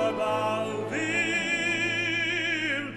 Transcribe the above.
above il